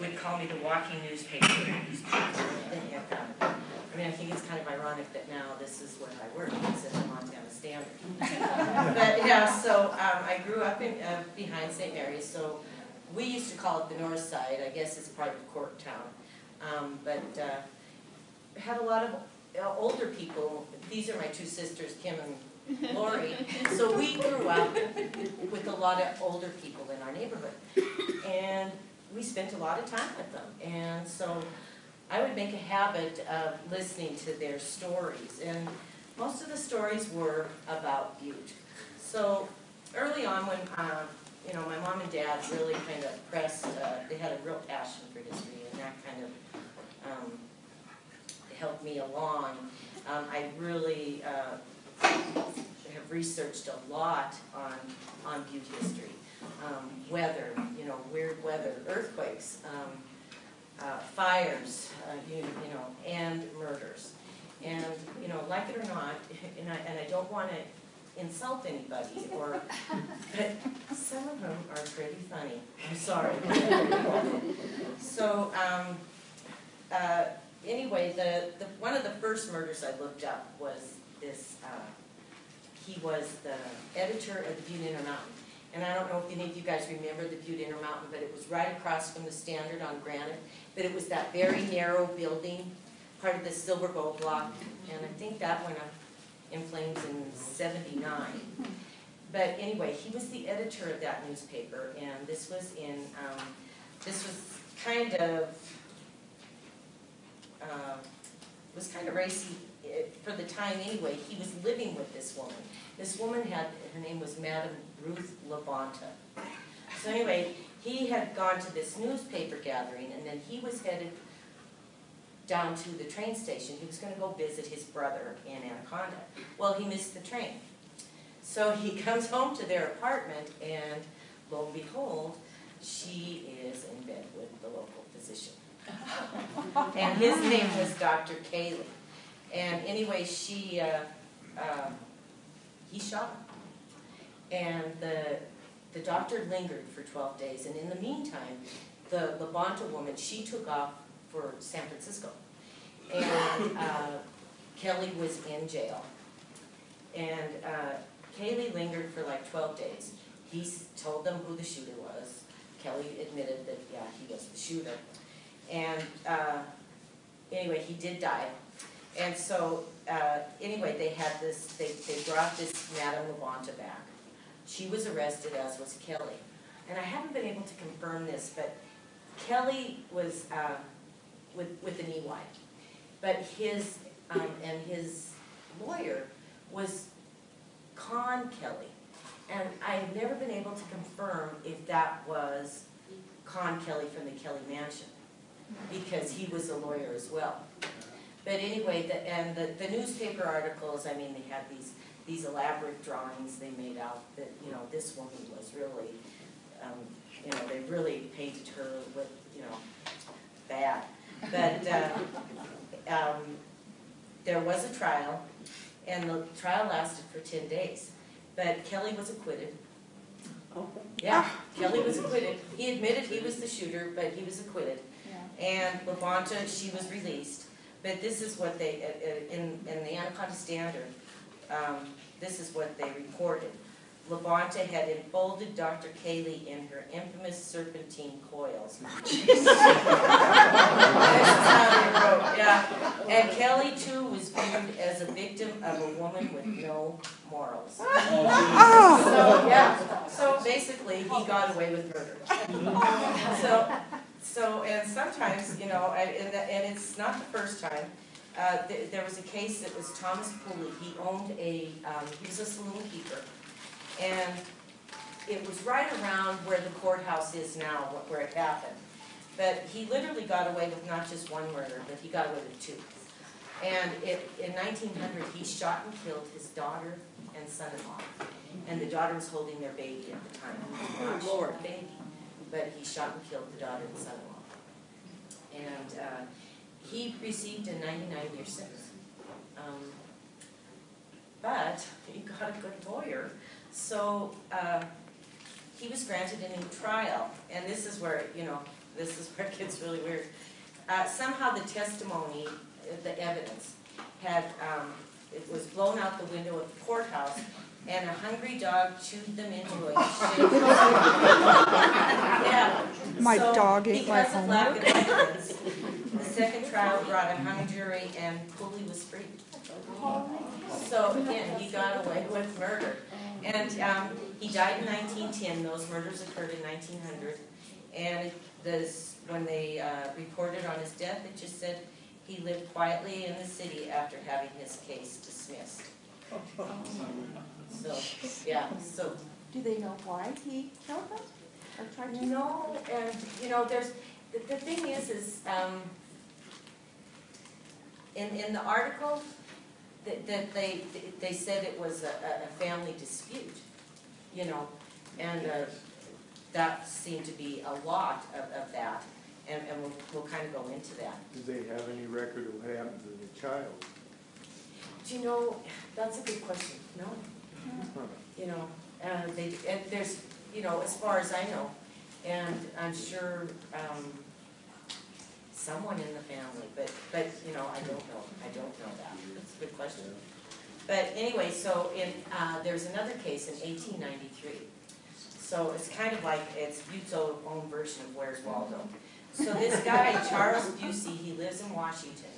would call me the walking newspaper. I mean, I think it's kind of ironic that now this is where I work, it's at the Montana Standard. But, yeah, so, um, I grew up in, uh, behind St. Mary's, so we used to call it the north side, I guess it's part of Corktown. Um, but, uh, had a lot of uh, older people, these are my two sisters, Kim and Lori. So we grew up with a lot of older people in our neighborhood. And we spent a lot of time with them. And so I would make a habit of listening to their stories. And most of the stories were about Butte. So early on when, uh, you know, my mom and dad really kind of pressed, uh, they had a real passion for history and that kind of um, helped me along. Um, I really uh, have researched a lot on, on Butte history. Um, weather, you know, weird weather, earthquakes, um, uh, fires, uh, you, you know, and murders. And, you know, like it or not, and I, and I don't want to insult anybody or, but some of them are pretty funny. I'm sorry. So, um, uh, anyway, the, the, one of the first murders I looked up was this, uh, he was the editor of the Union, Butte Intermountain. And I don't know if any of you guys remember the Butte Intermountain, but it was right across from the Standard on Granite. But it was that very narrow building, part of the Silver Gold Block, and I think that went up in flames in seventy-nine. But anyway, he was the editor of that newspaper, and this was in, um, this was kind of, uh, was kind of racy eh, for the time anyway. He was living with this woman. This woman had, her name was Madame Ruth Labonta. So anyway, he had gone to this newspaper gathering, and then he was headed down to the train station. He was gonna go visit his brother in Anaconda. Well, he missed the train. So he comes home to their apartment, and lo and behold, she is in bed with the local physician. And his name was Dr. Cayley. And anyway, she, uh, uh, he shot her. And the, the doctor lingered for twelve days, and in the meantime, the Labonta woman, she took off for San Francisco. And, uh, Kelly was in jail. And, uh, Cayley lingered for like twelve days. He told them who the shooter was. Kelly admitted that, yeah, he was the shooter. And, uh, anyway, he did die. And so, uh, anyway, they had this, they, they brought this Madame Lavonta back. She was arrested, as was Kelly. And I haven't been able to confirm this, but Kelly was, uh, with, with an EY. But his, um, and his lawyer was Con Kelly. And I've never been able to confirm if that was Con Kelly from the Kelly Mansion, because he was a lawyer as well. But anyway, the, and the, the newspaper articles, I mean, they had these, these elaborate drawings they made out that, you know, this woman was really, um, you know, they really painted her with, you know, bad. But, uh, um, there was a trial, and the trial lasted for ten days. But Kelly was acquitted. Yeah, Kelly was acquitted. He admitted he was the shooter, but he was acquitted. And Lavonta, she was released. But this is what they, uh, uh, in, in the Anaconda Standard, um, this is what they reported. Lavonta had enfolded Dr. Cayley in her infamous serpentine coils. This is how they wrote, yeah. And Kelly too was viewed as a victim of a woman with no morals. So, yeah, so basically, he got away with murder. So, so, and sometimes, you know, and, and and it's not the first time. Uh, th- there was a case that was Thomas Pooley, he owned a, um, he was a saloon keeper. And it was right around where the courthouse is now, where it happened. But he literally got away with not just one murder, but he got away with two. And it, in nineteen hundred, he shot and killed his daughter and son-in-law. And the daughter was holding their baby at the time, not sure baby, but he shot and killed the daughter and son-in-law. And, uh, he received a ninety-nine year sentence. Um, But he got a good lawyer, so, uh, he was granted a new trial. And this is where, you know, this is where it gets really weird. Uh, somehow the testimony, the evidence, had, um, it was blown out the window of the courthouse, and a hungry dog chewed them into a shape. Yeah. My So, dog ate my Because of lack of homework. evidence, the second trial brought a hung jury and Cooley was free. So again, he got away with murder. And um, he died in nineteen ten, those murders occurred in nineteen hundred. And this, when they uh, reported on his death, it just said he lived quietly in the city after having his case dismissed. So, yeah, so Do they know why he killed them? Or tried to? No, and, you know, there's, the, the thing is, is, um, in, in the article, that, that they, they said it was a, a a family dispute, you know, and, uh, that seemed to be a lot of, of that, and, and we'll, we'll kind of go into that. Do they have any record of what happened to the child? Do you know, that's a good question, no, Huh. You know, uh, they, and there's, you know, as far as I know, and I'm sure, um, someone in the family, but, but, you know, I don't know, I don't know that, that's a good question. But anyway, so in, uh, there's another case in eighteen ninety-three, so it's kind of like, it's Butte's own version of Where's Waldo. So this guy, Charles Busey, he lives in Washington,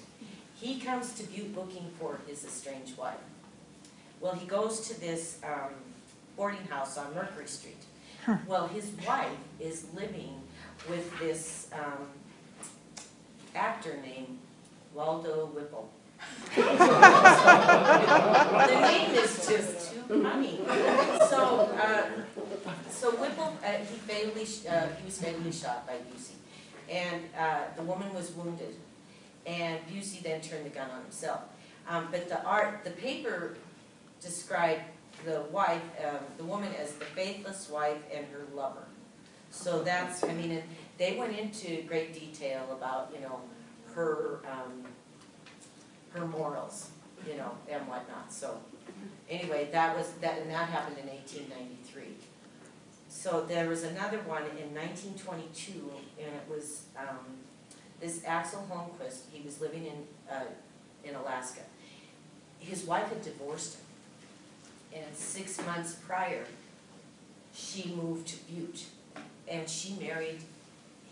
he comes to Butte looking for his estranged wife. Well, he goes to this um, boarding house on Mercury Street. Well, his wife is living with this um, actor named Waldo Whipple. The name is just too funny. So, uh, so Whipple, uh, he fatally, sh- uh, he was fatally shot by Busey. And uh, the woman was wounded. And Busey then turned the gun on himself. Um, But the art, the paper described the wife, um, the woman as the faithless wife and her lover. So that's, I mean, they went into great detail about, you know, her, um, her morals, you know, and whatnot, so. Anyway, that was, that, and that happened in eighteen ninety-three. So there was another one in nineteen twenty-two, and it was, um, this Axel Holmquist, he was living in, uh, in Alaska. His wife had divorced him, and six months prior, she moved to Butte, and she married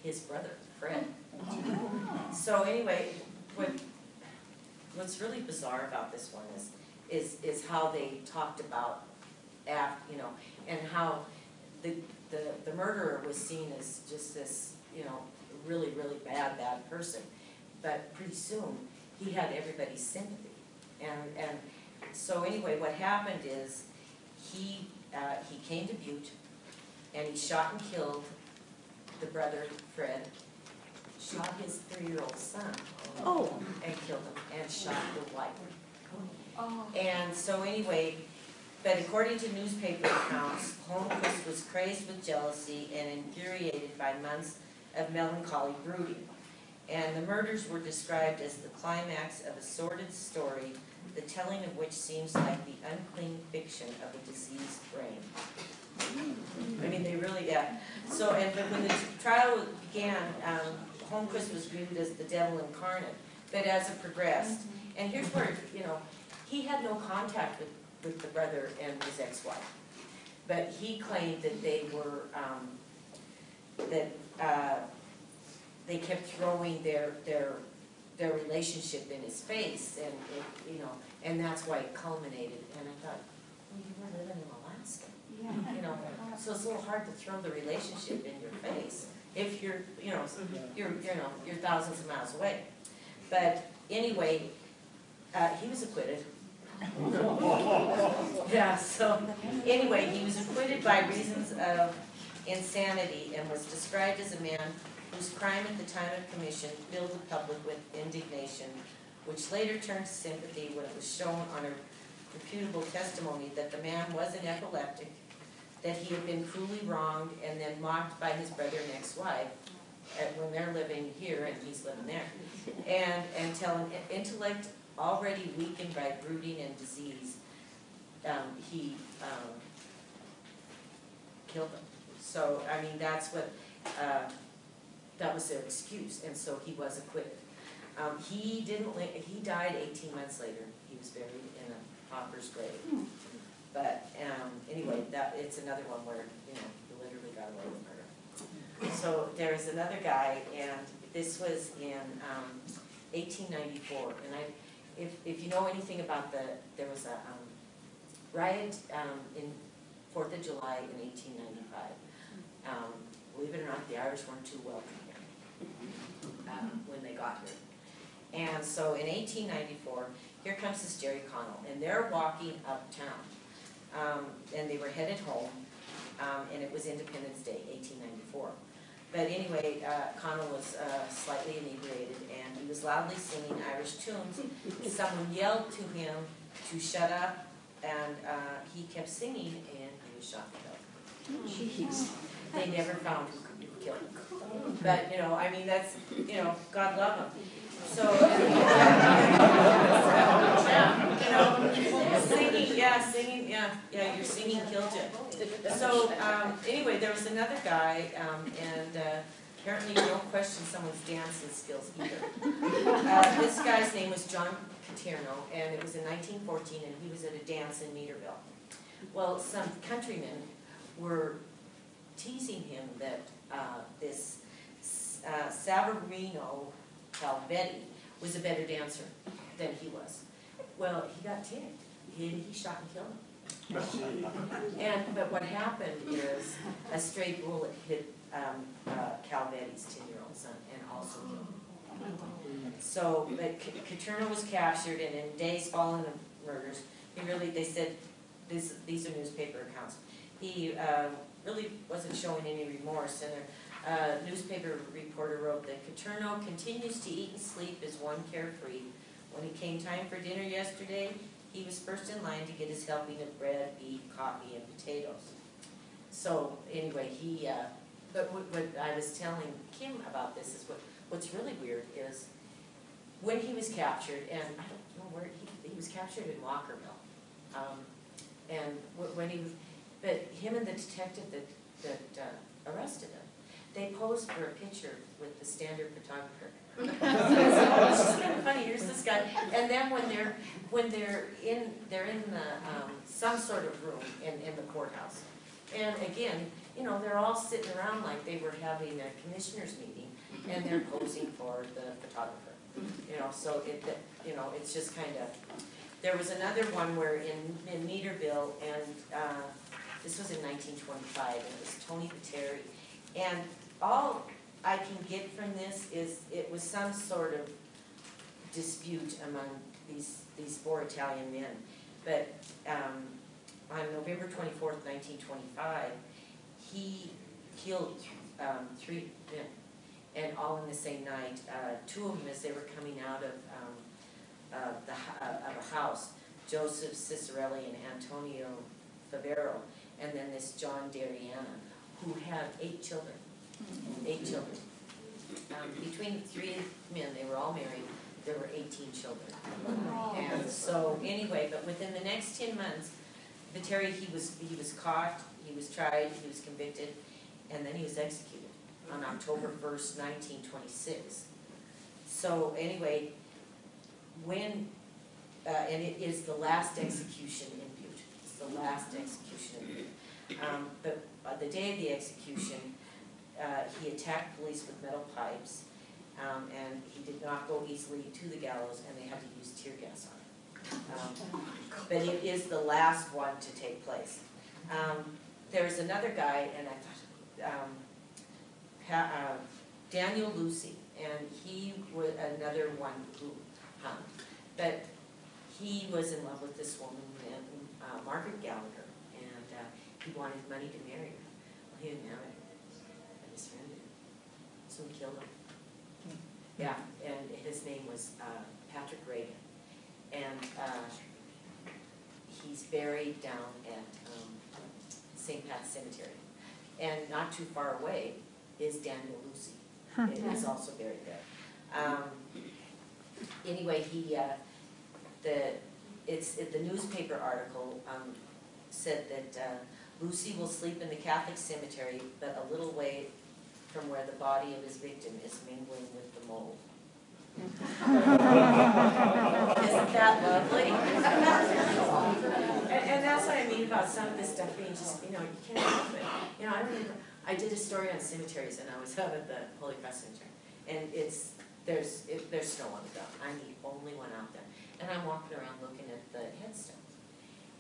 his brother, Fred. Oh. So anyway, what, what's really bizarre about this one is, is, is how they talked about af, you know, and how the, the, the murderer was seen as just this, you know, really, really bad, bad person. But pretty soon, he had everybody's sympathy. And, and so anyway, what happened is, he, uh, he came to Butte, and he shot and killed the brother, Fred, shot his three-year-old son, Oh. and killed him, and shot the wife. Oh. And so anyway, but according to newspaper accounts, Holmquist was crazed with jealousy and infuriated by months of melancholy brooding. And the murders were described as the climax of a sordid story, the telling of which seems like the unclean fiction of a diseased brain. I mean, they really, yeah. So, and but when the trial began, um, Holmquist was viewed as the devil incarnate. But as it progressed, and here's where, you know, he had no contact with, with the brother and his ex-wife. But he claimed that they were, um, that, uh, they kept throwing their, their, their relationship in his face and, it- you know, and that's why it culminated. And I thought, well, you were living in Alaska, Yeah. you know, so it's a little hard to throw the relationship in your face if you're, you know, you're, you know, you're thousands of miles away. But anyway, uh, he was acquitted. Yeah, so, anyway, he was acquitted by reasons of insanity and was described as a man whose crime at the time of commission filled the public with indignation, which later turned to sympathy when it was shown on a reputable testimony that the man was an epileptic, that he had been cruelly wronged and then mocked by his brother and ex-wife, when they're living here and he's living there. And, until an intellect already weakened by brooding and disease, um, he, um, killed them. So, I mean, that's what, uh, that was their excuse, and so he was acquitted. Um, he didn't, he died eighteen months later, he was buried in a pauper's grave. Hmm. But, um, anyway, that, it's another one where, you know, he literally got away with murder. So there's another guy, and this was in, um, eighteen ninety-four, and I, if, if you know anything about the, there was a, um, riot, um, in Fourth of July in eighteen ninety-five. Um, believe it or not, the Irish weren't too welcome um, when they got here. And so in eighteen ninety-four, here comes this Jerry Connell, and they're walking uptown. Um, and they were headed home, um, and it was Independence Day, eighteen ninety-four. But anyway, uh, Connell was, uh, slightly inebriated, and he was loudly singing Irish tunes. Someone yelled to him to shut up, and, uh, he kept singing, and he was shot killed. Jeez. They never found who But, you know, I mean, that's, you know, God love him. So, yeah, you know, singing, yeah, singing, yeah, yeah, your singing killed you. So, um, anyway, there was another guy, um, and, uh, apparently you don't question someone's dancing skills either. Uh, this guy's name was John Paterno, and it was in nineteen fourteen, and he was at a dance in Meaderville. Well, some countrymen were teasing him that, uh, this, uh, Savarino Calvetti was a better dancer than he was. Well, he got ticked, he, he shot and killed him. And, but what happened is, a stray bullet hit, um, uh, Calvetti's ten-year-old son and also killed him. So, but Katrina was captured, and in days following the murders, he really, they said, this, these are newspaper accounts. He, uh, really wasn't showing any remorse, and a, newspaper reporter wrote that Katerno continues to eat and sleep as one carefree. When it came time for dinner yesterday, he was first in line to get his helping of bread, beef, coffee, and potatoes. So, anyway, he, uh, but what, what I was telling Kim about this is what, what's really weird is when he was captured, and I don't know where, he, he was captured in Walkerville. Um, and when he was, but him and the detective that, that uh, arrested him, they posed for a picture with the standard photographer. So It's just kind of funny, here's this guy, and then when they're, when they're in, they're in the, um, some sort of room in, in the courthouse. And again, you know, they're all sitting around like they were having a commissioners meeting, and they're posing for the photographer. You know, so it, you know, it's just kind of, there was another one where in, in Meaderville, and, uh, this was in nineteen twenty-five, and it was Tony Pateri. And all I can get from this is, it was some sort of dispute among these, these four Italian men. But, um, on November twenty-fourth, nineteen twenty-five, he killed, um, three men, and all in the same night. Uh, two of them as they were coming out of, um, of the, uh, of a house, Joseph Cicerelli and Antonio Favero, and then this John Dariana, who had eight children, eight children. Um, between the three men, they were all married, there were eighteen children. And so, anyway, but within the next ten months, Viteri, he was, he was caught, he was tried, he was convicted, and then he was executed on October first, nineteen twenty-six. So, anyway, when, uh, and it is the last execution in the last execution. Um, but on the day of the execution, uh, he attacked police with metal pipes, um, and he did not go easily to the gallows, and they had to use tear gas on him. Um, But it is the last one to take place. Um, there's another guy, and I thought, um, uh, Daniel Lucy, and he was another one who hung. But he was in love with this woman, uh, Margaret Gallagher, and, uh, he wanted money to marry her. Well, he didn't have it, but his friend did. So he killed him. Yeah, and his name was, uh, Patrick Reagan. And, uh, he's buried down at, um, St. Pat's Cemetery. And not too far away is Daniel Lucy. It is also buried there. Um, anyway, he, uh, the, it's, it- the newspaper article, um, said that, uh, Lucy will sleep in the Catholic cemetery, but a little way from where the body of his victim is mingling with the mold. Isn't that lovely? And, and that's what I mean about some of this stuff being just, you know, you can't help it. You know, I remember, I did a story on cemeteries and I was out at the Holy Cross Cemetery. And it's, there's, it, there's snow on the ground, I'm the only one out there. And I'm walking around looking at the headstones.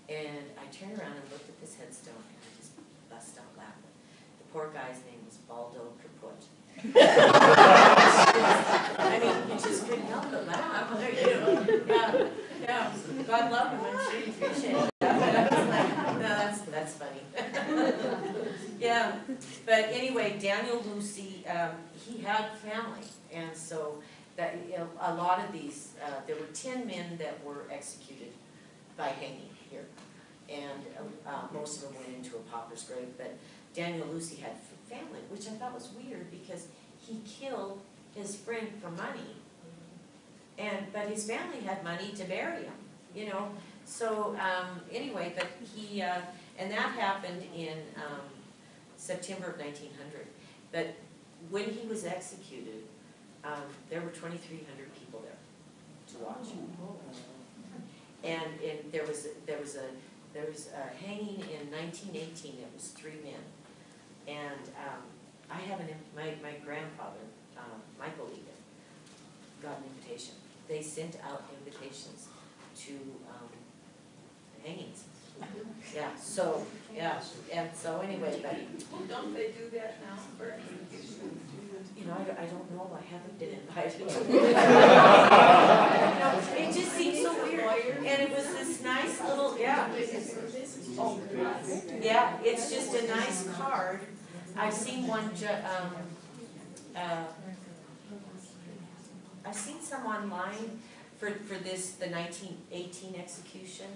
And I turned around and looked at this headstone and I just bust out laughing. The poor guy's name was Baldo Caput. I mean, you just couldn't help but laugh, you know, yeah, yeah, God love him, I'm sure he appreciated that, but I was like, no, that's, that's funny. Yeah, but anyway, Daniel Lucy, um, he had family, and so that, a lot of these, uh, there were ten men that were executed by hanging here. And, uh, most of them went into a pauper's grave, but Daniel Lucy had family, which I thought was weird because he killed his friend for money. And, but his family had money to bury him, you know, so, um, anyway, but he, uh, and that happened in, um, September of nineteen hundred. But when he was executed, um, there were twenty-three hundred people there to watch. And, and there was, there was a, there was a hanging in nineteen eighteen, it was three men. And, um, I have an, my, my grandfather, um, Michael Egan, got an invitation. They sent out invitations to, um, hangings. Yeah, so, yeah, and so anyway, but, Don't they do that now, Bernie? You know, I don't, I don't know, I haven't been invited. You know, It just seems so weird, and it was this nice little, yeah, yeah, it's just a nice card. I've seen one ju- um, uh, I've seen some online for, for this, the nineteen eighteen execution,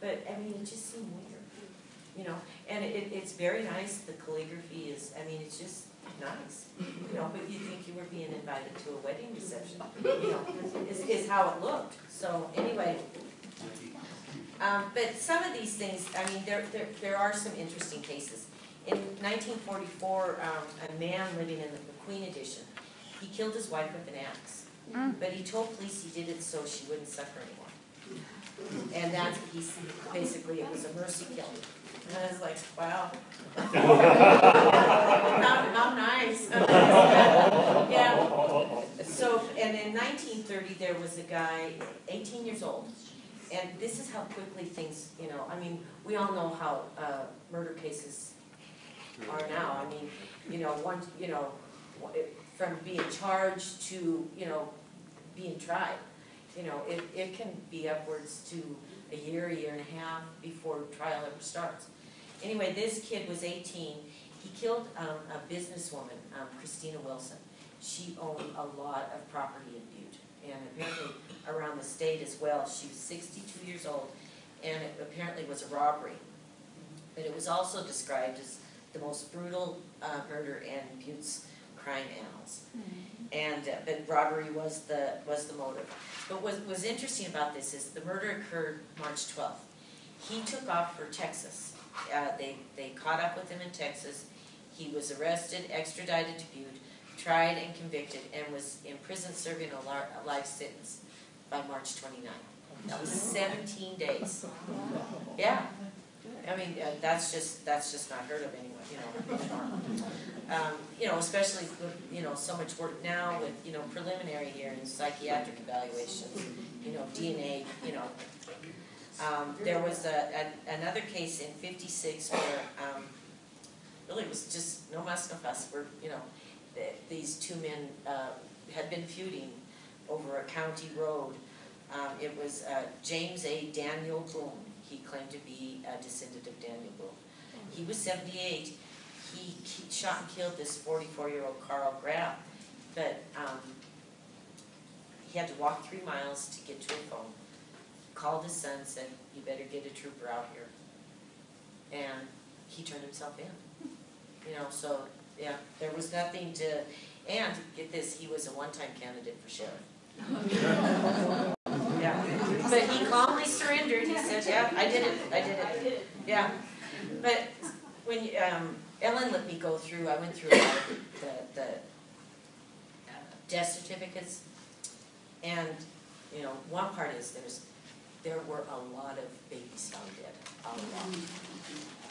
but, I mean, it just seemed weird, you know? And it, it's very nice, the calligraphy is, I mean, it's just nice, you know, but you think you were being invited to a wedding reception, you know, is, is how it looked, so, anyway. Um, but some of these things, I mean, there, there, there are some interesting cases. In nineteen forty-four, um, a man living in the Queen Edition, he killed his wife with an axe. But he told police he did it so she wouldn't suffer anymore. And that's, basically, it was a mercy kill. And I was like, wow. How, how nice. Yeah. So, and in nineteen thirty, there was a guy, eighteen years old, and this is how quickly things, you know, I mean, we all know how, uh, murder cases are now. I mean, you know, one, you know, from being charged to, you know, being tried. You know, it, it can be upwards to a year, a year and a half before trial ever starts. Anyway, this kid was eighteen, he killed, um, a businesswoman, um, Christina Wilson. She owned a lot of property in Butte, and apparently around the state as well. She was sixty-two years old, and it apparently was a robbery. But it was also described as the most brutal, uh, murder in Butte's crime annals. And, uh, but robbery was the, was the motive. But what was interesting about this is the murder occurred March twelfth. He took off for Texas. Uh, they, they caught up with him in Texas. He was arrested, extradited to Butte, tried and convicted, and was in prison serving a life sentence by March 29th. That was seventeen days. Yeah. I mean, uh, that's just, that's just not heard of anywhere, you know. Um, you know, especially you know, so much work now with, you know, preliminary hearings, psychiatric evaluations, you know, DNA, you know. Um, there was a, a, another case in fifty-six where, um, really it was just no muss, no fuss, where, you know, th- these two men, uh, had been feuding over a county road. Um, it was, uh, James A. Daniel Boone, he claimed to be a descendant of Daniel Boone. He was seventy-eight, he ki- shot and killed this forty-four-year-old Carl Graff, but, um, he had to walk three miles to get to a phone. Called his son, said, you better get a trooper out here. And he turned himself in. You know, so, yeah, there was nothing to, and get this, he was a one-time candidate for sheriff. Yeah, but he calmly surrendered, he said, yeah, I did it, I did it. Yeah, but when, you, um, Ellen let me go through, I went through a lot of the, the uh, death certificates. And, you know, one part is there's, there were a lot of babies found dead, a lot,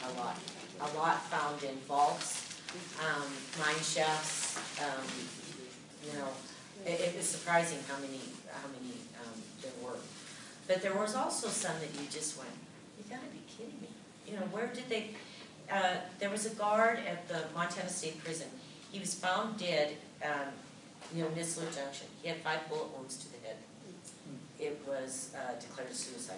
a lot. A lot found in vaults, um, mine shafts, um, you know, it, it was surprising how many, how many, um, there were. But there was also some that you just went, you gotta be kidding me. You know, where did they, uh, there was a guard at the Montana State Prison. He was found dead, um, near Nissler Junction. He had five bullet wounds to the head. It was, uh, declared a suicide.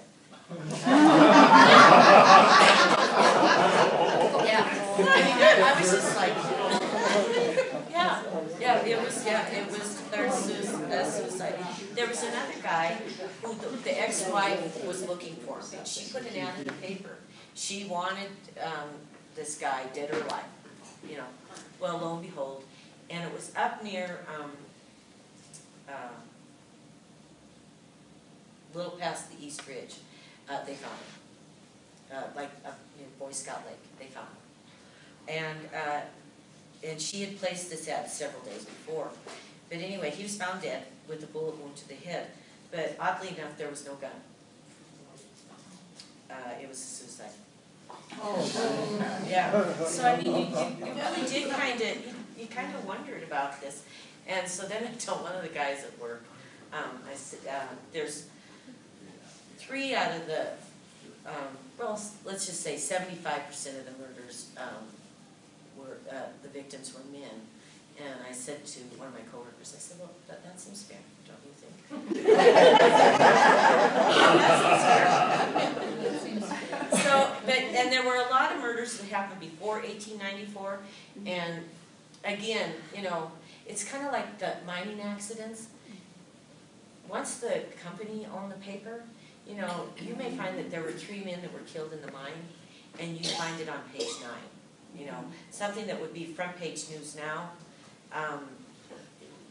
Yeah, I I was just like, yeah, yeah, it was, yeah, it was declared sui- uh, suicide. There was another guy who the- the ex-wife was looking for, she put an ad in the paper. She wanted, um, this guy dead or alive, you know. Well, lo and behold, and it was up near, um, uh, little past the East Ridge, uh, they found him. Uh, like, up near Boy Scout Lake, they found him. And, uh, and she had placed this ad several days before. But anyway, he was found dead with a bullet wound to the head, but oddly enough, there was no gun. Uh, it was a suicide. Yeah, so I mean, you, you, you really did kinda, you, you kinda wondered about this. And so then I told one of the guys at work, um, I said, uh, there's three out of the, um, well, let's just say seventy-five percent of the murders, um, were, uh, the victims were men. And I said to one of my coworkers, I said, well, that, that seems fair, don't you think? But, and there were a lot of murders that happened before eighteen ninety-four, and again, you know, it's kinda like the mining accidents. Once the company owned the paper, you know, you may find that there were three men that were killed in the mine, and you find it on page nine, you know, something that would be front page news now. Um,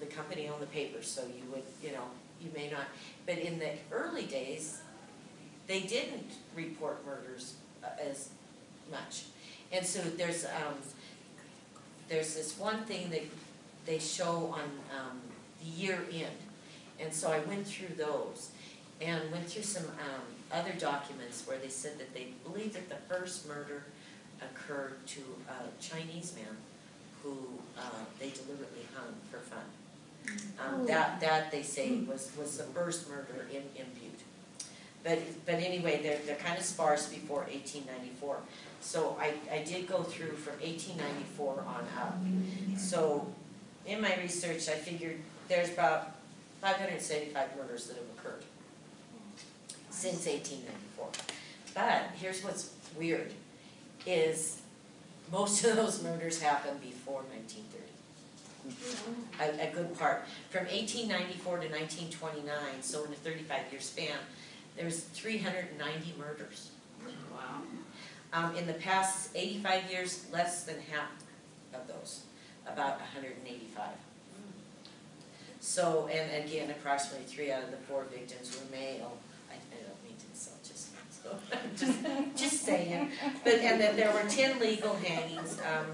the company owned the paper, so you would, you know, you may not, but in the early days, they didn't report murders as much. And so there's, um, there's this one thing that they show on, um, the year end. And so I went through those and went through some, um, other documents where they said that they believe that the first murder occurred to a Chinese man who, uh, they deliberately hung for fun. Um, that, that they say was, was the first murder in, in Butte. But, but anyway, they're, they're kind of sparse before eighteen ninety-four. So I, I did go through from eighteen ninety-four on up. So in my research, I figured there's about five hundred and seventy-five murders that have occurred since eighteen ninety-four. But here's what's weird, is most of those murders happened before nineteen thirty a, a good part. From eighteen ninety-four to nineteen twenty-nine, so in a thirty-five year span, there's three hundred and ninety murders. Wow. Um, in the past eighty-five years, less than half of those, about hundred and eighty-five. So, and again, approximately three out of the four victims were male. I, I don't mean to insult just, so, just, just saying. But, and then there were ten legal hangings, um,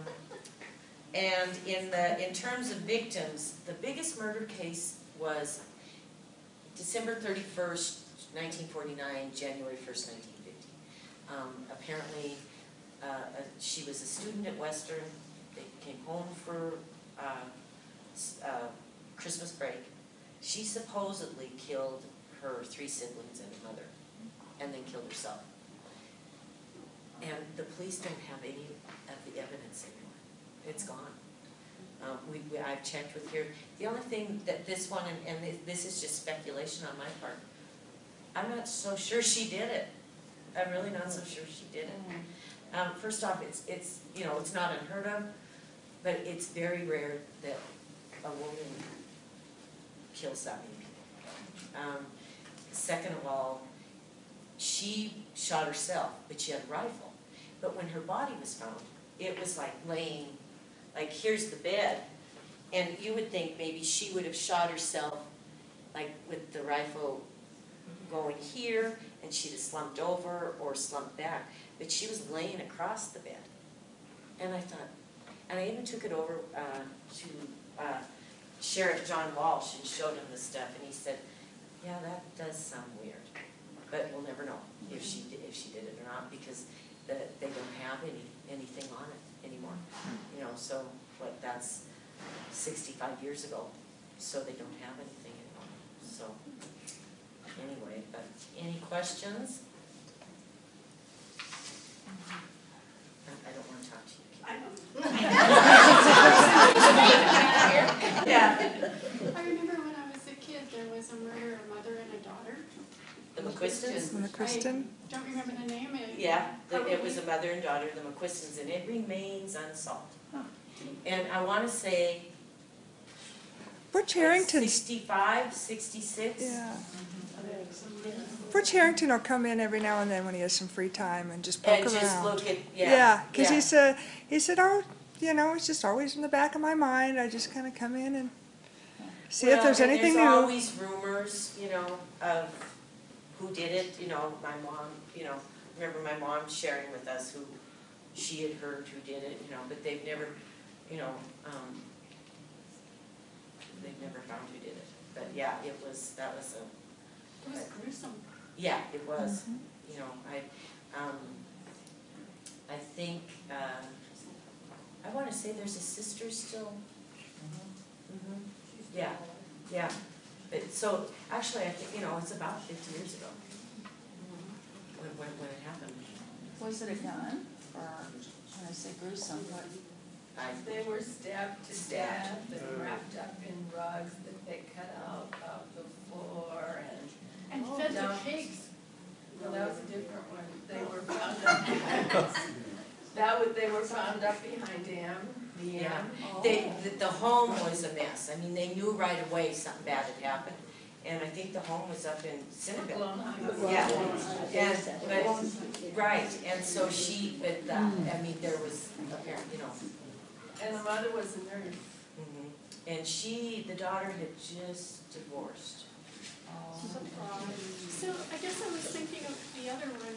and in the, in terms of victims, the biggest murder case was December thirty-first, nineteen forty-nine, January first, nineteen fifty. Um, apparently, uh, she was a student at Western, they came home for, uh, uh, Christmas break. She supposedly killed her three siblings and her mother, and then killed herself. And the police don't have any of the evidence anymore, it's gone. Um, we, we, I've checked with here, the only thing that this one, and, and this is just speculation on my part, I'm not so sure she did it. I'm really not so sure she did it. Um, first off, it's, it's, you know, it's not unheard of, but it's very rare that a woman kills that many people. Um, second of all, she shot herself, but she had a rifle. But when her body was found, it was like laying, like here's the bed. And you would think maybe she would have shot herself like with the rifle going here and she'd have slumped over or slumped back. But she was laying across the bed. And I thought, And I even took it over, uh, to, uh, Sheriff John Walsh and showed him the stuff, and he said, yeah, that does sound weird. But we'll never know if she, did- if she did it or not, because the, they don't have any, anything on it anymore. You know, so, what, that's sixty-five years ago, so they don't have anything anymore, so. Anyway, but, any questions? I I don't wanna talk to you. I know. Yeah. I remember when I was a kid, there was a murder, a mother and a daughter. The McQuistons? And the Kristen? Don't remember the name. it- Yeah, the- it was a mother and daughter, the McQuistons, and it remains unsolved. And I wanna say. Butch Harrington, Sixty-five, sixty-six? yeah. Mm-hmm. Butch Harrington will come in every now and then when he has some free time and just poke And just around. look at, yeah. Yeah, because he said, he said, oh, you know, it's just always in the back of my mind. I just kind of come in and see if there's anything There's new. always rumors, you know, of who did it, you know, my mom, you know, remember my mom sharing with us who she had heard who did it, you know, but they've never, you know, um, they've never found who did it. But yeah, it was, that was a, was gruesome. yeah, it was, Mhm. you know, I, um, I think, uh, I wanna say there's a sister still. Mhm. Yeah, yeah, but, so, actually, I think, you know, it's about fifty years ago. When, when, when it happened, Was it a gun or, when I say gruesome, what? I, They were stabbed to Stabbed. death and wrapped up in rugs that they cut out of the floor and, And Oh, fed the down. pigs. well, that was a different one. They were found up. That was, they were found up behind Am, the Yeah. Am. they, the, the home was a mess, I mean, they knew right away something bad had happened. And I think the home was up in Centerville. Yeah, and, but, right, and so she, but, uh, I mean, there was apparent, you know, And the mother was a nurse. Mm -hmm. and she, the daughter had just divorced. So I guess I was thinking of the other one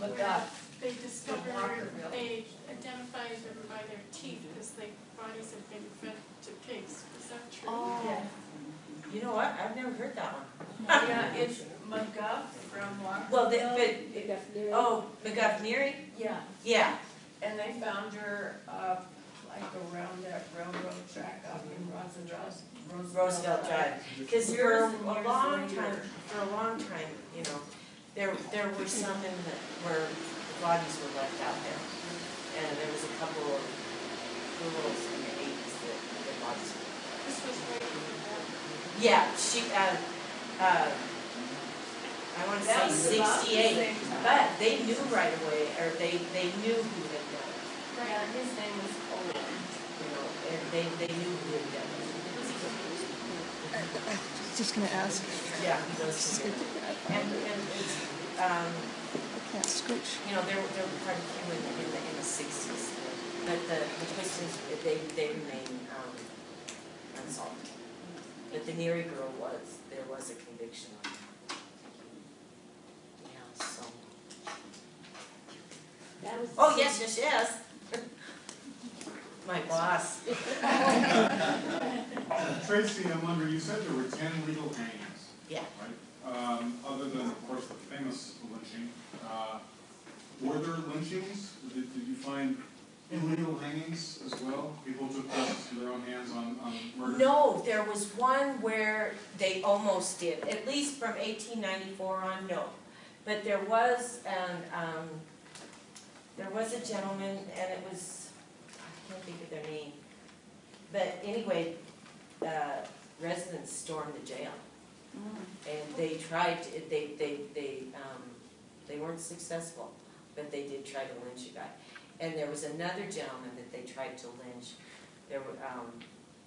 But where that, they discovered, Walkerville. they identified them by their teeth because their bodies had been fed to pigs. Is that true? yeah, You know what, I've never heard that one. yeah, it's McGuff from Walkerville. Well, they, but, oh, McGuffney, Yeah, yeah, and they found her, uh, like around that railroad track up in Roosevelt. Roosevelt Drive. Cause for a long time, for a long time, you know, there, there were some in the, where the bodies were left out there. And there was a couple of girls in the eighties that the bodies were. This was right that. Yeah, she, uh, uh, I wanna That say was about the sixty-eight, same time. but they knew right away, or they, they knew who had done it, Yeah, his name was Owen. you know, and they, they knew who had done it. Just gonna ask. Yeah, he does. too. And, and it's, um, I can't scooch. you know, there were, there were quite a few in the, in the, in the sixties, but the, the Twistons, they, they remain, um, unsolved. But the Neary girl was, there was a conviction on that. Yeah, so. Oh, yes, yes, yes. My boss. Tracy, I'm wondering, you said there were ten legal hangings, Yeah. right? Um, other than, of course, the famous lynching, uh, were there lynchings? Did, did you find illegal hangings as well? People took justice to their own hands on, on murder? No, there was one where they almost did, at least from eighteen ninety-four on, no. But there was, and, um, there was a gentleman, and it was, can't think of their name. But anyway, uh, residents stormed the jail, and they tried, to- they, they, they, um, they weren't successful, but they did try to lynch a guy. And there was another gentleman that they tried to lynch, there were, um,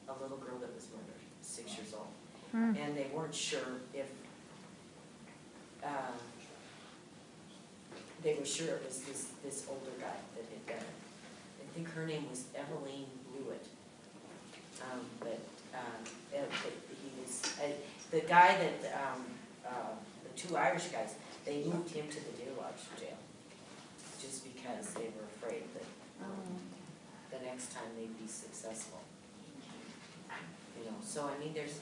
a little girl that was murdered, six years old. Hmm. And they weren't sure if, uh, they were sure it was this, this older guy that had done it. I think her name was Eveline Blewett. Um, but, um, he was, uh, the guy that, um, uh, the two Irish guys, they moved him to the Deer Lodge jail. Just because they were afraid that the next time they'd be successful. You know, so I mean, there's,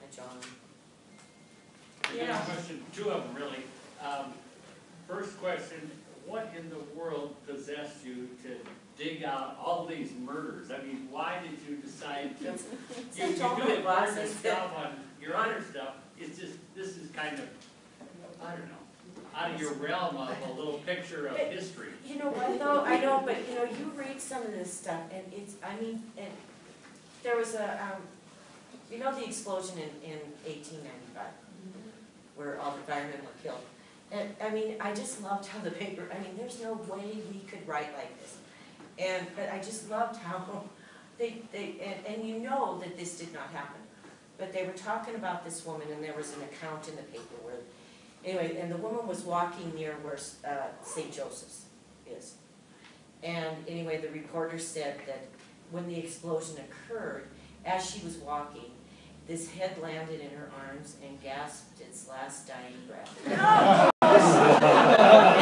hi, John. Yeah. question, two of them really. Um, First question, what in the world possessed you to dig out all these murders? I mean, why did you decide to? You you do my it boss, part I of said- stuff on your other stuff, it's just, this is kind of, I don't know, out of your realm of a little picture of history. You know what though, I know, but you know, you read some of this stuff and it's, I mean, and there was a, um, you know the explosion in, in eighteen ninety-five? Where all the firemen were killed. And, I mean, I just loved how the paper, I mean, there's no way we could write like this. And, but I just loved how they, they, and, and you know that this did not happen. But they were talking about this woman and there was an account in the paper where, anyway, and the woman was walking near where, uh, St. Joseph's is. And anyway, the reporter said that when the explosion occurred, as she was walking, this head landed in her arms and gasped its last dying breath. Mean, I'm,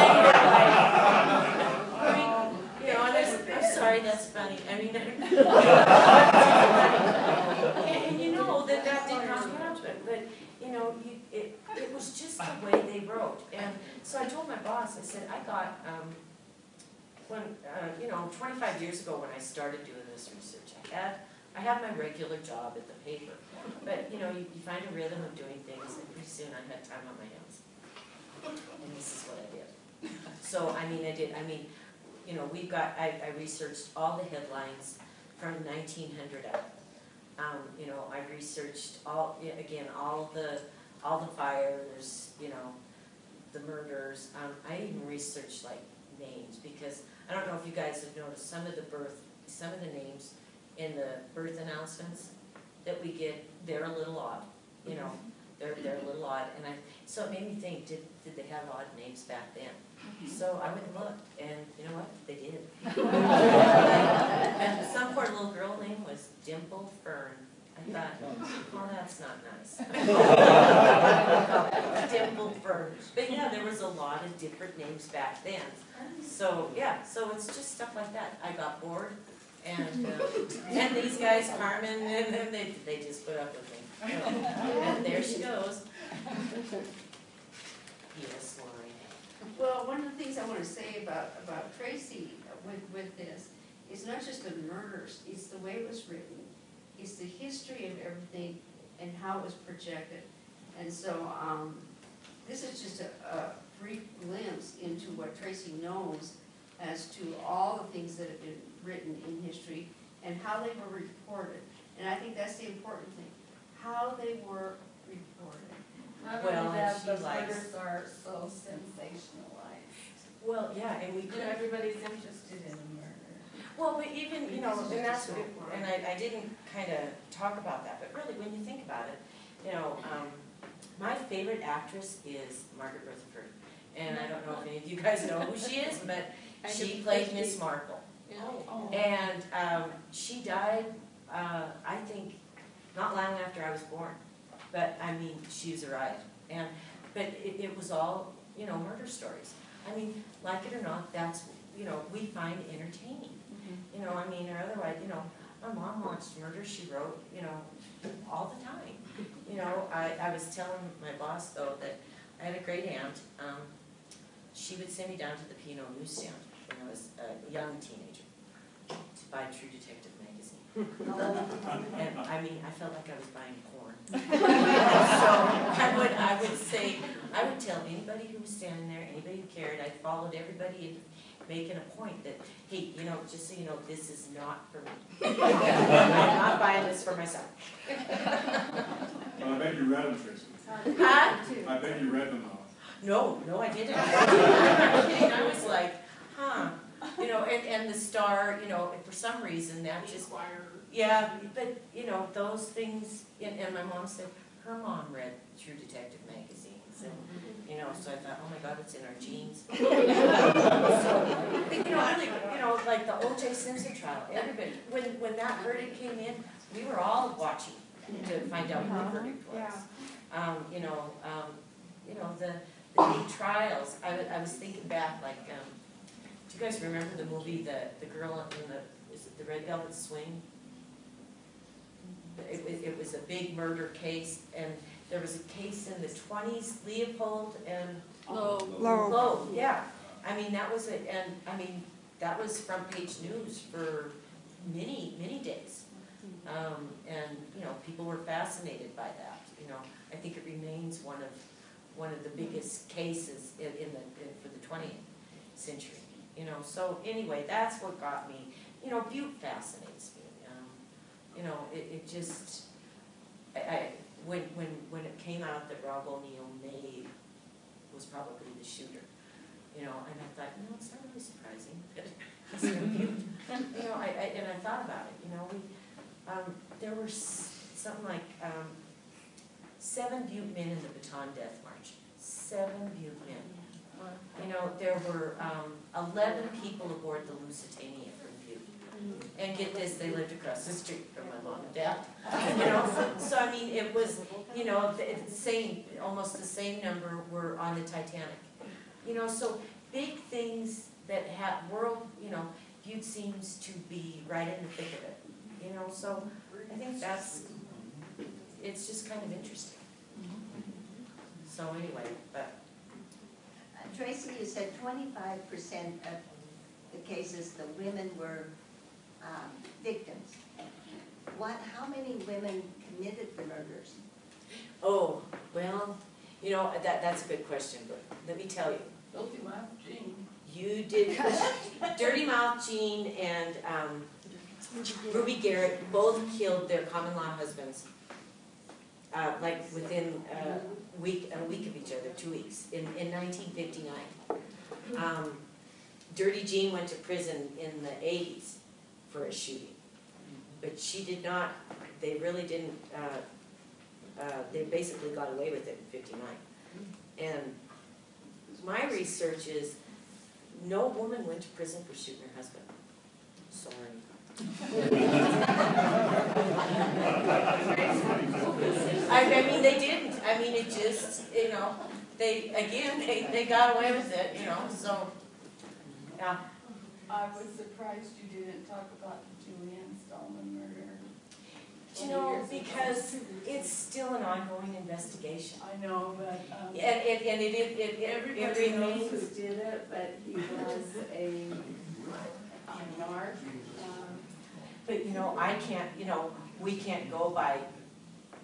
sorry, that's funny, I mean, and, and you know that that did not happen, but, you know, it, it was just the way they wrote. And so I told my boss, I said, I got, when, you know, twenty-five years ago when I started doing this research, I had, I had my regular job at the paper. But, you know, you, you find a rhythm of doing things, and pretty soon I had time on my hands. And this is what I did. So, I mean, I did, I mean, you know, we've got, I, I researched all the headlines from nineteen hundred up. Um, you know, I researched all, again, all the, all the fires, you know, the murders. Um, I even researched like names, because I don't know if you guys have noticed, some of the birth, some of the names in the birth announcements that we get, they're a little odd, you know, they're, they're a little odd, and I, so it made me think, did, did they have odd names back then? So I went and looked, and you know what, they did. And some poor little girl name was Dimple Fern. I thought, well, that's not nice. Dimple Fern, but yeah, there was a lot of different names back then. Oh. So, yeah, so it's just stuff like that. I got bored, and, uh, and these guys, Carmen, and they, they just put up with me. And there she goes. Yes, Lori. Well, one of the things I wanna say about, about Tracy with, with this, is not just the murders, it's the way it was written, it's the history of everything and how it was projected. And so, um, this is just a, a brief glimpse into what Tracy knows as to all the things that have been written in history and how they were reported. And I think that's the important thing, how they were reported. Not Well, only and that, she but likes- murders are so sensationalized. Well, yeah, and we You could know, everybody's interested in a murder. Well, but even, you know, This is and that's, just what- so and I, I didn't kind of talk about that, but really, when you think about it, you know, um, my favorite actress is Margaret Rutherford. And I don't know if any of you guys know who she is, but she played Miss Marple. Oh. And, um, she died, uh, I think, not long after I was born. But, I mean, she was a riot. And, but it, it was all, you know, murder stories. I mean, like it or not, that's, you know, we find entertaining. You know, I mean, or otherwise, you know, my mom watched Murder, She Wrote, you know, all the time. You know, I, I was telling my boss though that I had a great aunt, um, she would send me down to the P and O newsstand when I was a young teenager to buy True Detective magazine. And I mean, I felt like I was buying porn. So I would, I would say, I would tell anybody who was standing there, anybody who cared, I followed everybody and making a point that, hey, you know, just so you know, this is not for me. I'm not buying this for myself. But I bet you read them, Tracy. Huh? I bet you read them all. No, no, I didn't. I'm kidding, I was like, huh, you know, and, and the star, you know, for some reason, that just Enquirer. Yeah, but, you know, those things, and, and my mom said, her mom read True Detective magazines, and, you know, so I thought, oh my God, it's in our genes. So, but, you know, really, you know, like the O.J. Simpson trial, everybody, when, when that verdict came in, we were all watching to find out what the verdict was. Um, you know, um, you know, the, the big trials, I I was thinking back, like, um, you guys remember the movie, the, the girl in the, is it the Red Velvet Swing? It was, it was a big murder case, and there was a case in the twenties, Leopold and Loeb. Loeb. Loeb, yeah. I mean, that was it, and, I mean, that was front page news for many, many days. Um, and, you know, people were fascinated by that, you know. I think it remains one of, one of the biggest cases in, in the, in, for the twentieth century, you know. So anyway, that's what got me, you know, Butte fascinates me, um, you know, it, it just, I, I, when, when, when it came out that Rob O'Neill may was probably the shooter, you know, and I thought, no, it's not really surprising that he's from Butte. You know, I, I, and I thought about it, you know, we, um, there were something like, um, seven Butte men in the Bataan Death March, seven Butte men. You know, there were, um, eleven people aboard the Lusitania from Butte. And get this, they lived across the street from my mom and dad. You know, so, I mean, it was, you know, the, same, almost the same number were on the Titanic. You know, so big things that have, world, you know, Butte seems to be right in the thick of it. You know, so I think that's, it's just kind of interesting. So anyway, but, Tracy, you said twenty-five percent of the cases, the women were um, victims. What, how many women committed the murders? oh, well, you know, that, that's a good question, but let me tell you. Filthy Mouth Jean. You did, Dirty Mouth Jean and, um, Ruby Garrett both killed their common law husbands. Uh, like within a week, a week of each other, two weeks, in, in nineteen fifty-nine. Um, Dirty Jean went to prison in the eighties for a shooting. But she did not, they really didn't, uh, uh, they basically got away with it in fifty-nine. And my research is, no woman went to prison for shooting her husband. Sorry. I, I mean, they didn't, I mean, it just, you know, they, again, they, they got away with it, you know, so, yeah. I was surprised you didn't talk about the Julianne Stallman murder. You know, because it's still an ongoing investigation. I know, but, um, And, and, and it, it, it, it everybody knows who did it, but he was a, a narc, um, but you know, I can't, you know, we can't go by,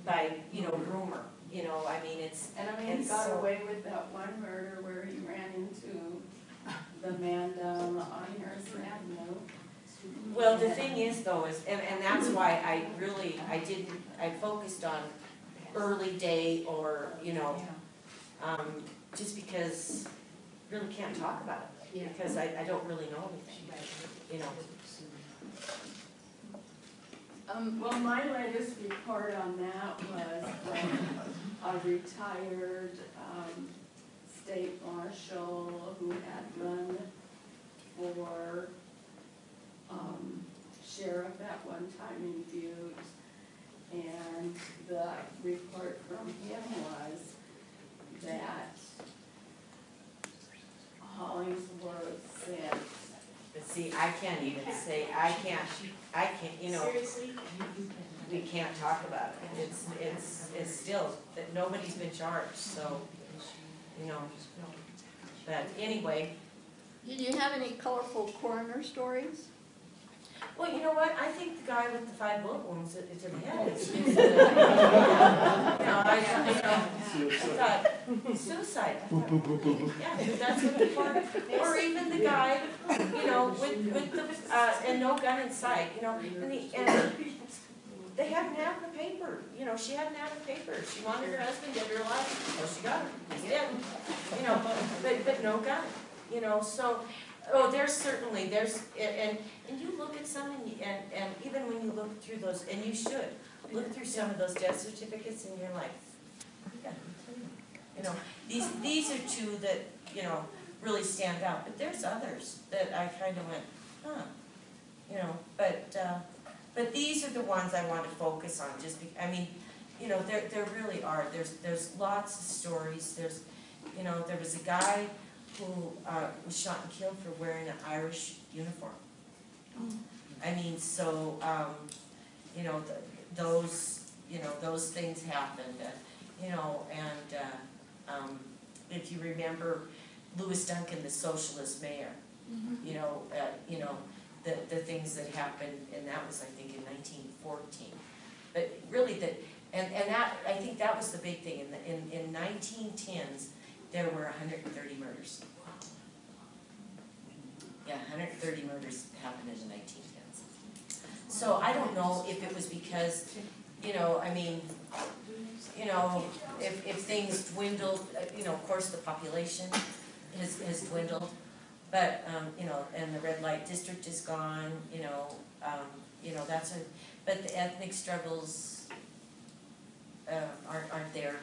by, you know, rumor, you know, I mean, it's, and I mean, he And got so- away with that one murder where he ran into the man down on Harrison Avenue. Well, the thing is though, is, and, and that's why I really, I didn't, I focused on early day or, you know, um, just because really can't talk about it. Yeah. Because I, I don't really know anything, you know. Um, well, my latest report on that was a retired, um, state marshal who had run for, um, sheriff at one time in Butte. And the report from him was that Hollingsworth said But see, I can't even say, I can't, I can't, you know, Seriously? we can't talk about it. It's, it's, it's still, that nobody's been charged, so, you know. But anyway, Did you have any colorful coroner stories? Well, you know what, I think the guy with the five bullet wounds to to the head is, is, uh, you know, I, I, know, I thought, suicide, I thought, yeah, that's what people are, or even the guy, you know, with, with the, uh, and no gun in sight, you know, and the, and they hadn't had the paper, you know, she hadn't had the paper, she wanted her husband dead or alive, well, she got him, he's dead, you know, but, but no gun, you know, so, oh, there's certainly, there's, and, and, you look at some and, and, and even when you look through those, and you should, look through some of those death certificates and you're like, yeah, you know, these, these are two that, you know, really stand out, but there's others that I kind of went, huh, you know, but, uh, but these are the ones I want to focus on, just be, I mean, you know, there, there really are, there's, there's lots of stories, there's, you know, there was a guy, who, uh, was shot and killed for wearing an Irish uniform. I mean, so, um, you know, th- those, you know, those things happened, uh, you know, and, uh, um, if you remember Lewis Duncan, the socialist mayor, you know, uh, you know, the, the things that happened, and that was, I think, in nineteen fourteen. But really that, and, and that, I think that was the big thing, in, the- in, in nineteen tens, there were hundred and thirty murders. Yeah, hundred and thirty murders happened in the nineteen tens. So I don't know if it was because, you know, I mean, you know, if, if things dwindled, uh, you know, of course, the population has, has dwindled. But, um, you know, and the red light district is gone, you know, um, you know, that's a, but the ethnic struggles, uh, aren't, aren't there.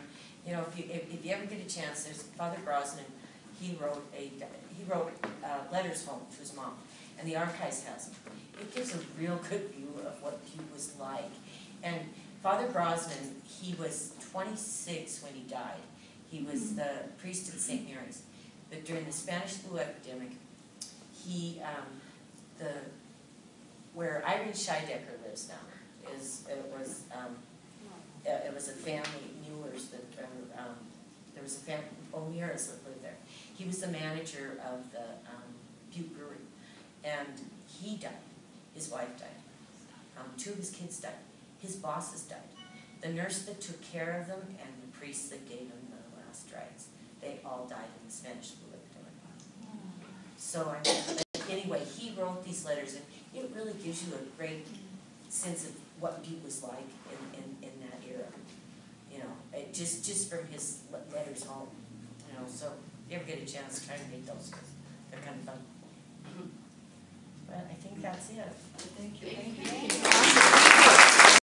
You know, if you, if, if you ever get a chance, there's Father Brosnan, he wrote a, he wrote, uh, letters home to his mom, and the archives has them. It gives a real good view of what he was like. And Father Brosnan, he was twenty-six when he died. He was the priest at St. Mary's. But during the Spanish flu epidemic, he, um, the, where Irene Scheidecker lives now, is, it was, um, it was a family, That, um, there was a family, O'Meara's that lived there. He was the manager of the, um, Butte Brewery, and he died, his wife died. Um, two of his kids died, his bosses died. The nurse that took care of them and the priest that gave them the last rites, they all died in the Spanish flu epidemic. So I, anyway, he wrote these letters, and it really gives you a great sense of what Butte was like in, in, in that era. You know, it just, just from his le- letters home, you know, so if you ever get a chance, try and read those, 'cause they're kind of fun. Mm-hmm. But I think that's it. Thank you. Thank you.